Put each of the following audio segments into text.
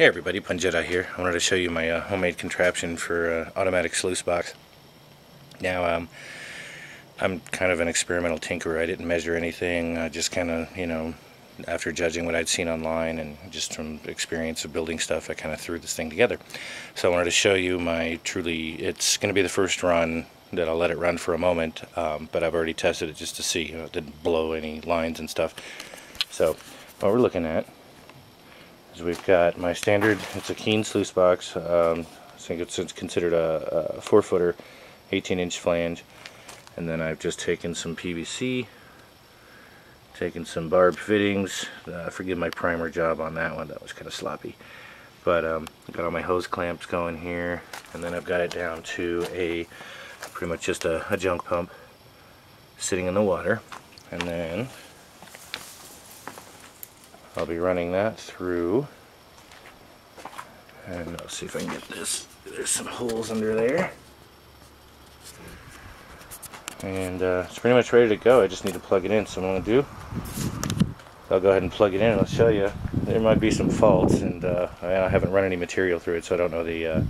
Hey everybody, Punjetta here. I wanted to show you my uh, homemade contraption for uh, automatic sluice box. Now, um, I'm kind of an experimental tinkerer. I didn't measure anything. I just kind of, you know, after judging what I'd seen online and just from experience of building stuff, I kind of threw this thing together. So I wanted to show you my truly, it's going to be the first run that I'll let it run for a moment, um, but I've already tested it just to see. You know, it didn't blow any lines and stuff. So what we're looking at is we've got my standard, it's a Keene sluice box. Um, I think it's considered a, a four footer, 18 inch flange. And then I've just taken some PVC, taken some barb fittings. Uh, forgive my primer job on that one, that was kind of sloppy. But um, I've got all my hose clamps going here. And then I've got it down to a pretty much just a, a junk pump sitting in the water. And then I'll be running that through. And let's see if I can get this. There's some holes under there. And uh, it's pretty much ready to go. I just need to plug it in. So I'm going to do I'll go ahead and plug it in. And I'll show you. There might be some faults and uh, I haven't run any material through it so I don't know the uh,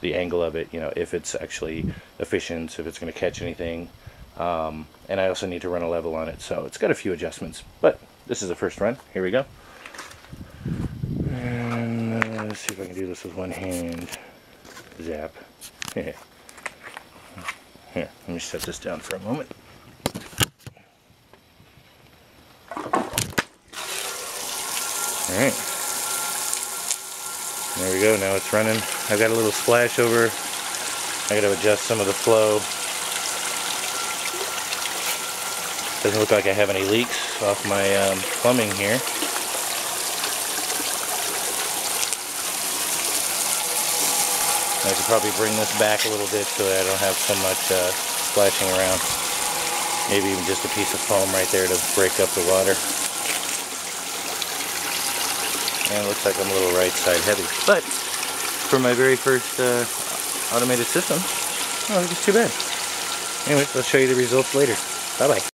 the angle of it you know if it's actually efficient if it's going to catch anything. Um, and I also need to run a level on it. So it's got a few adjustments but this is the first run. Here we go. And uh, let's see if I can do this with one hand. Zap. Here, let me set this down for a moment. Alright. There we go, now it's running. I've got a little splash over. I gotta adjust some of the flow. Doesn't look like I have any leaks off my um, plumbing here. I could probably bring this back a little bit so that I don't have so much uh, splashing around. Maybe even just a piece of foam right there to break up the water. And it looks like I'm a little right side heavy. But for my very first uh, automated system, oh, it's too bad. Anyways, I'll show you the results later. Bye-bye.